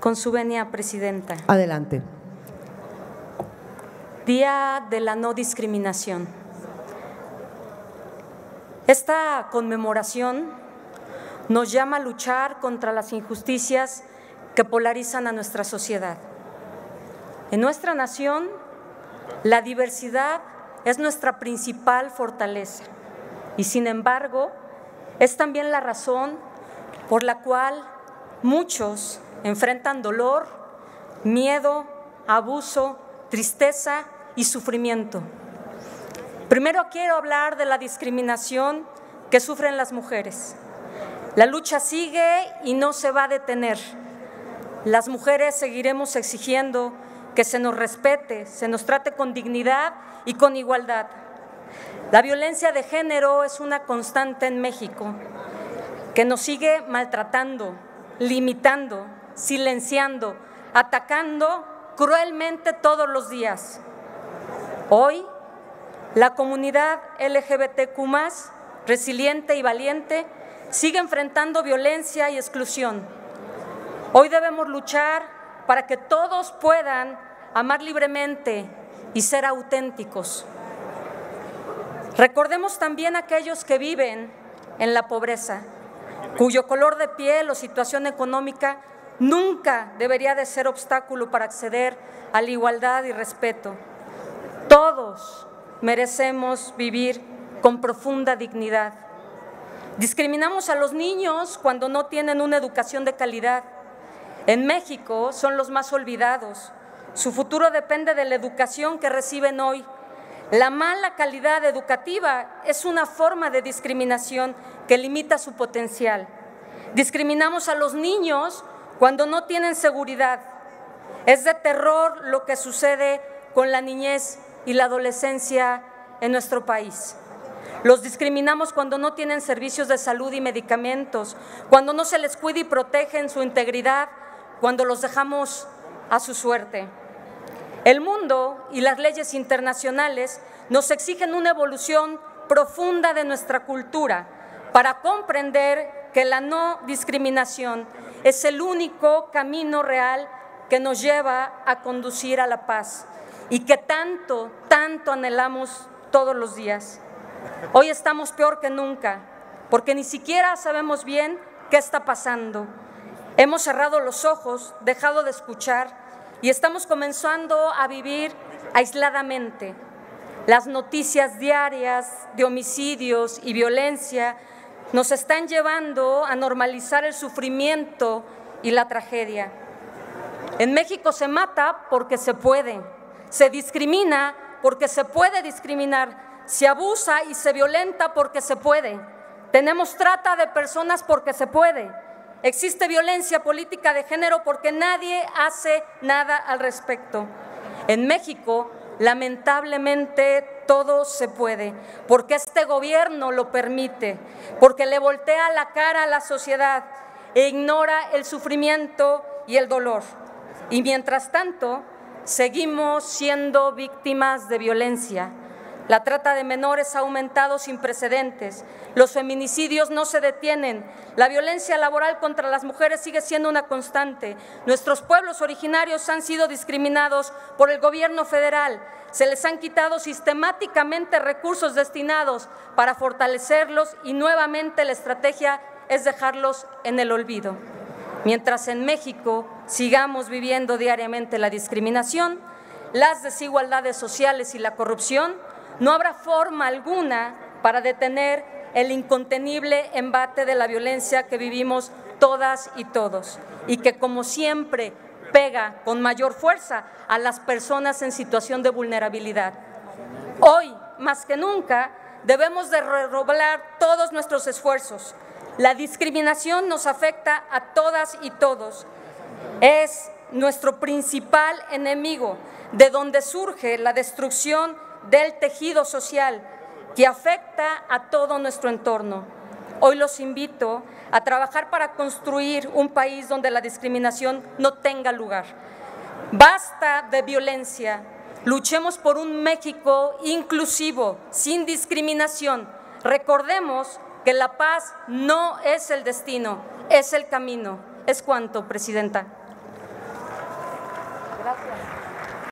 Con su venia, Presidenta. Adelante. Día de la no discriminación. Esta conmemoración nos llama a luchar contra las injusticias que polarizan a nuestra sociedad. En nuestra nación, la diversidad es nuestra principal fortaleza y sin embargo es también la razón por la cual muchos enfrentan dolor, miedo, abuso, tristeza y sufrimiento. Primero quiero hablar de la discriminación que sufren las mujeres. La lucha sigue y no se va a detener. Las mujeres seguiremos exigiendo que se nos respete, se nos trate con dignidad y con igualdad. La violencia de género es una constante en México que nos sigue maltratando, limitando, silenciando, atacando cruelmente todos los días. Hoy, la comunidad LGBTQ, resiliente y valiente, sigue enfrentando violencia y exclusión. Hoy debemos luchar para que todos puedan amar libremente y ser auténticos. Recordemos también a aquellos que viven en la pobreza, cuyo color de piel o situación económica nunca debería de ser obstáculo para acceder a la igualdad y respeto. Todos merecemos vivir con profunda dignidad. Discriminamos a los niños cuando no tienen una educación de calidad. En México son los más olvidados. Su futuro depende de la educación que reciben hoy. La mala calidad educativa es una forma de discriminación que limita su potencial. Discriminamos a los niños cuando no tienen seguridad. Es de terror lo que sucede con la niñez y la adolescencia en nuestro país. Los discriminamos cuando no tienen servicios de salud y medicamentos, cuando no se les cuida y protege en su integridad, cuando los dejamos a su suerte. El mundo y las leyes internacionales nos exigen una evolución profunda de nuestra cultura para comprender que la no discriminación es el único camino real que nos lleva a conducir a la paz y que tanto, tanto anhelamos todos los días. Hoy estamos peor que nunca, porque ni siquiera sabemos bien qué está pasando. Hemos cerrado los ojos, dejado de escuchar y estamos comenzando a vivir aisladamente. Las noticias diarias de homicidios y violencia nos están llevando a normalizar el sufrimiento y la tragedia. En México se mata porque se puede, se discrimina porque se puede discriminar, se abusa y se violenta porque se puede. Tenemos trata de personas porque se puede. Existe violencia política de género porque nadie hace nada al respecto. En México, lamentablemente, todo se puede, porque este gobierno lo permite, porque le voltea la cara a la sociedad e ignora el sufrimiento y el dolor. Y mientras tanto, seguimos siendo víctimas de violencia la trata de menores ha aumentado sin precedentes. Los feminicidios no se detienen. La violencia laboral contra las mujeres sigue siendo una constante. Nuestros pueblos originarios han sido discriminados por el gobierno federal. Se les han quitado sistemáticamente recursos destinados para fortalecerlos y nuevamente la estrategia es dejarlos en el olvido. Mientras en México sigamos viviendo diariamente la discriminación, las desigualdades sociales y la corrupción, no habrá forma alguna para detener el incontenible embate de la violencia que vivimos todas y todos y que como siempre pega con mayor fuerza a las personas en situación de vulnerabilidad. Hoy, más que nunca, debemos de redoblar todos nuestros esfuerzos. La discriminación nos afecta a todas y todos. Es nuestro principal enemigo, de donde surge la destrucción del tejido social que afecta a todo nuestro entorno. Hoy los invito a trabajar para construir un país donde la discriminación no tenga lugar. Basta de violencia. Luchemos por un México inclusivo, sin discriminación. Recordemos que la paz no es el destino, es el camino. Es cuanto, Presidenta. Gracias.